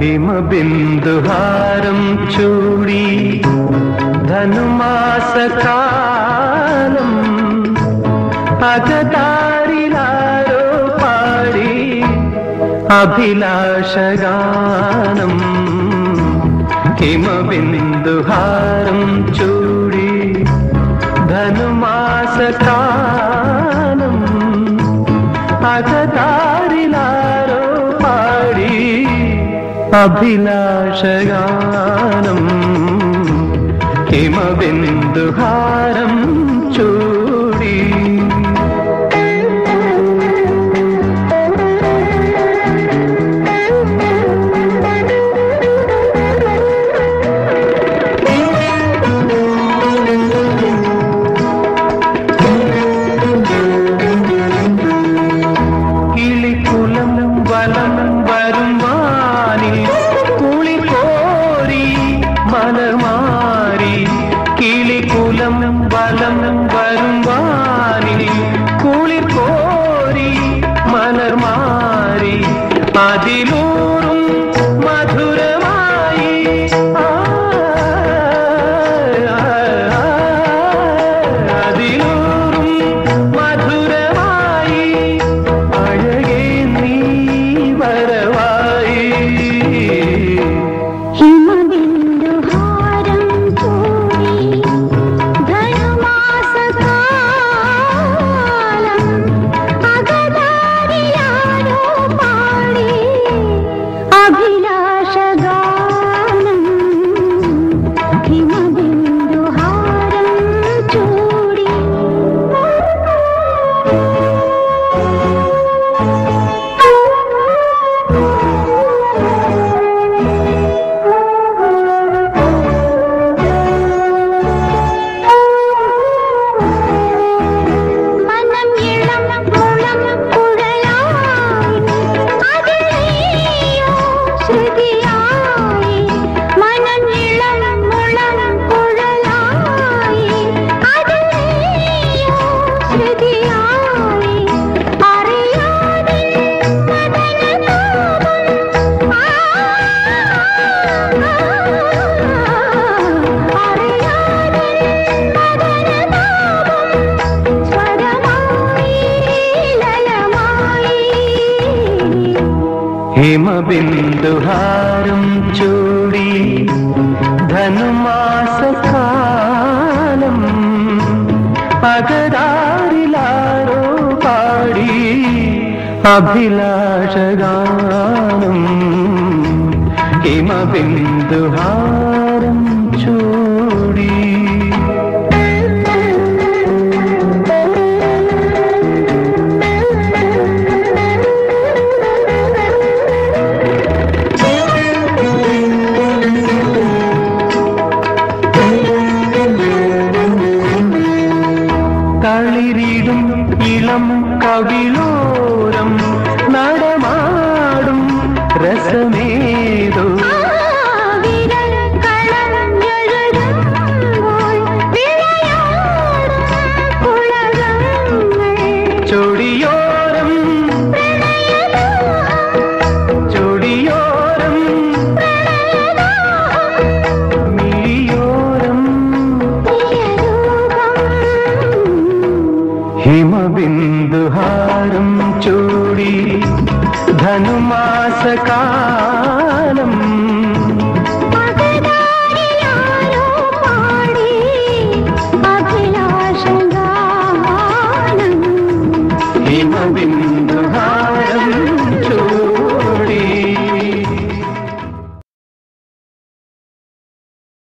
हिमबिन्दुहारं चूडी धनुमासकालम् चूरि अभिलाषगानम् हिमबिन्दुहारं चूडी धनुमासकालम् അഭിലാഷഗാനം ഹിമബിന്ദുഹാരം ചൂടി மலர் மாறி கிளி குலம் பலம் வரும் हिमबिन्दुहारं चूरी धनुमासकालम् अगदारिलारो हारी अभिलाषगानम् हिमबिन्दुहार തളിരിടും ഇളം കവിളോരം നടമാടും രസമേതോ കുങ്കുമബിന്ദുഹാരം ചൂടി ധനുമാസകാലം. ഹിമബിന്ദു